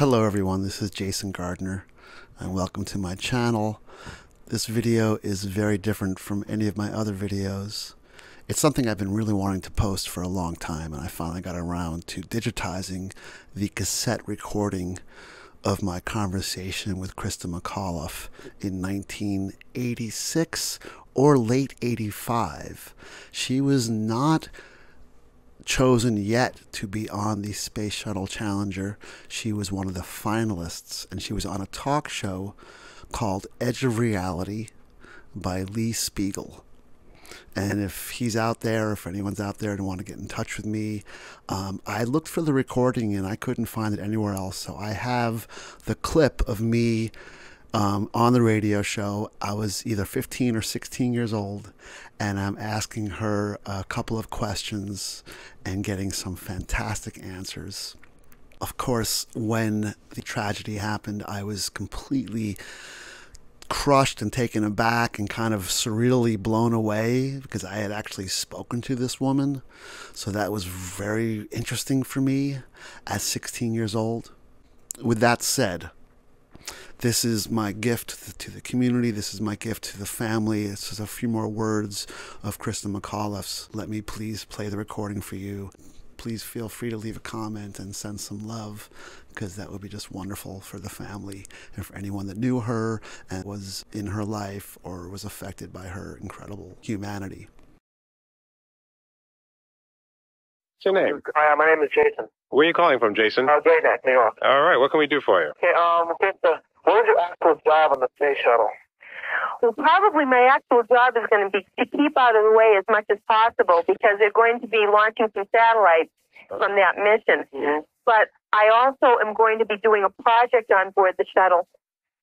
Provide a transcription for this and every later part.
Hello everyone, this is Jason Gardner and welcome to my channel. This video is very different from any of my other videos. It's something I've been really wanting to post for a long time and I finally got around to digitizing the cassette recording of my conversation with Christa McAuliffe in 1986 or late 85. She was not chosen yet to be on the Space Shuttle Challenger. She was one of the finalists, and she was on a talk show called Edge of Reality by Lee Speigel. And if he's out there, if anyone's out there and want to get in touch with me, um, I looked for the recording and I couldn't find it anywhere else. So I have the clip of me um, on the radio show. I was either 15 or 16 years old, and I'm asking her a couple of questions and getting some fantastic answers. Of course, when the tragedy happened, I was completely crushed and taken aback and kind of surreally blown away because I had actually spoken to this woman. So that was very interesting for me at 16 years old. With that said, this is my gift to the community. This is my gift to the family. It's just a few more words of Christa McAuliffe's. Let me please play the recording for you. Please feel free to leave a comment and send some love because that would be just wonderful for the family and for anyone that knew her and was in her life or was affected by her incredible humanity. What's your name? Hi, my name is Jason. Where are you calling from, Jason? Uh, Gay Neck, New York. All right, what can we do for you? Okay, um, Christa, what is your actual job on the space shuttle? Well, probably my actual job is going to be to keep out of the way as much as possible because they're going to be launching some satellites from that mission. Mm-hmm. But I also am going to be doing a project on board the shuttle.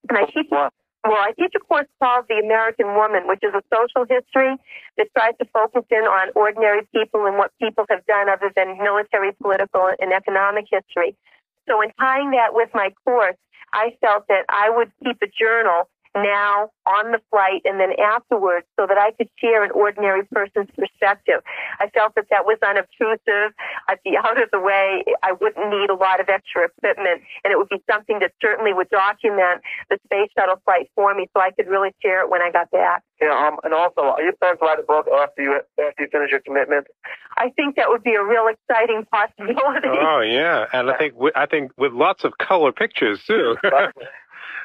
And I teach, well, I teach a course called The American Woman, which is a social history that tries to focus in on ordinary people and what people have done other than military, political, and economic history. So in tying that with my course, I felt that I would keep a journal now on the flight and then afterwards so that I could share an ordinary person's perspective. I felt that that was unobtrusive. I'd be out of the way. I wouldn't need a lot of extra equipment and it would be something that certainly would document the space shuttle flight for me so I could really share it when I got back. Yeah, um, and also, are you planning to write a book after you after you finish your commitment? I think that would be a real exciting possibility. Oh yeah, and I think wi- I think with lots of color pictures too.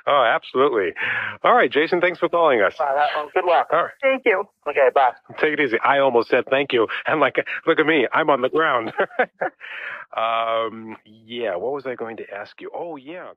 Oh, absolutely. All right, Jason, thanks for calling us. All right, good luck. All right, Thank you. Okay, bye. take it easy. I almost said thank you, and like, look at me, I'm on the ground. um, yeah, what was I going to ask you? Oh yeah.